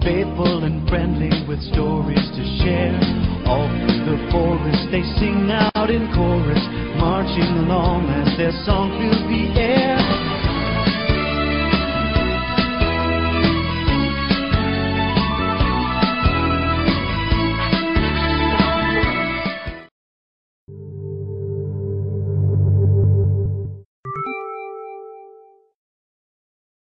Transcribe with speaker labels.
Speaker 1: faithful and friendly with stories to share. All through the forest they sing out in chorus, marching along as their song fills the air.